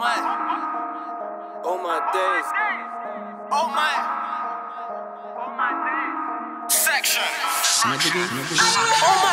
my, oh my days, oh my, oh my days. Section. Oh my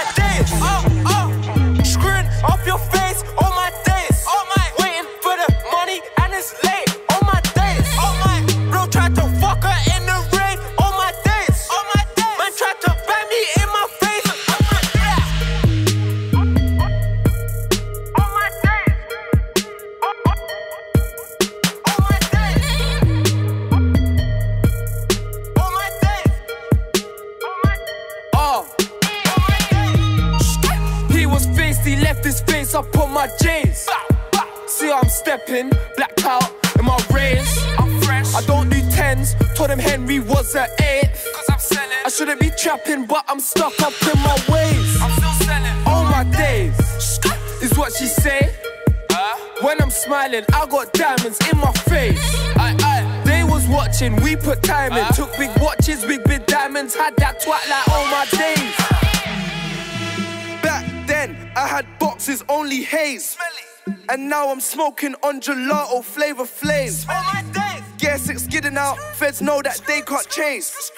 he left his face up on my J's. See how I'm stepping, blacked out in my rays. I'm fresh. I don't do tens. Told him Henry was an eight. Cause I'm selling. I shouldn't be trapping, but I'm stuck up in my ways. I'm still selling. All my days. Is what she say. When I'm smiling, I got diamonds in my face. They was watching, we put time in. Took big watches, big big diamonds. Had that twat like all my days. I had boxes, only haze. And now I'm smoking on gelato, flavor flames. Gear six skidding out, feds know that they can't chase.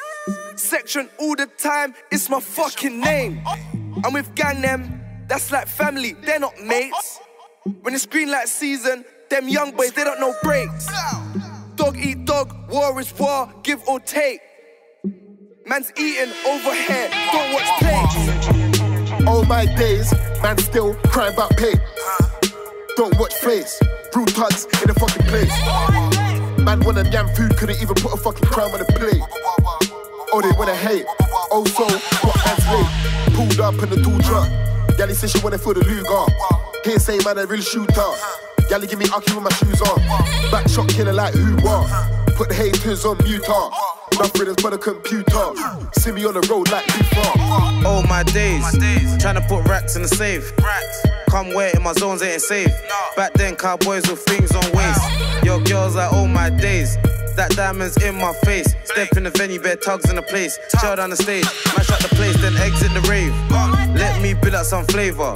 Section all the time, it's my fucking name. I'm with gang them, that's like family, they're not mates. When it's green light season, them young boys, they don't know breaks. Dog eat dog, war is war, give or take. Man's eating over here, don't watch plays. All my days, man still crying about pay. Don't watch face, brew tugs in the fucking place. Man wanted yam food, couldn't even put a fucking crown on the plate. Oh, they wanna hate. Oh, also, what man's late. Pulled up in the tool truck. Yali said she wanna feel the. Here say man, I really shoot up. Yali give me Aki with my shoes on. Back shot killer like who what? Put the haters on mute up. Nothing is but a computer. See me on the road like too far. Oh my days, trying to put racks in the safe. Come where in my zones ain't safe. Back then, cowboys with things on waist. Yo, girls like oh my days. That diamonds in my face. Step in the venue, bare tugs in the place. Chill down the stage, mash up the place, then exit the rave. Let me build up some flavor.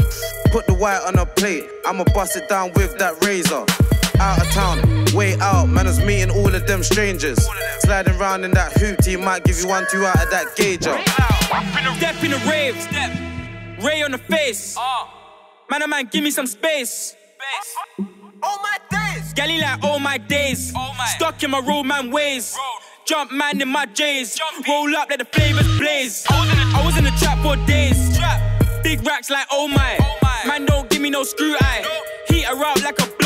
Put the white on a plate. I'ma bust it down with that razor. Out of town, way out. Man was meeting all of them strangers. Sliding round in that hoopty, might give you one, two out of that gauger. Step in the rave. step, Ray on the face. Man, a man, give me some space. All my days. Galley like all my days. Stuck in my road man ways. Jump man in my J's. Roll up, let the flavors blaze. I was in the trap for days. Big racks like oh, oh my. Man, don't give me no screw eye. Heat her out like a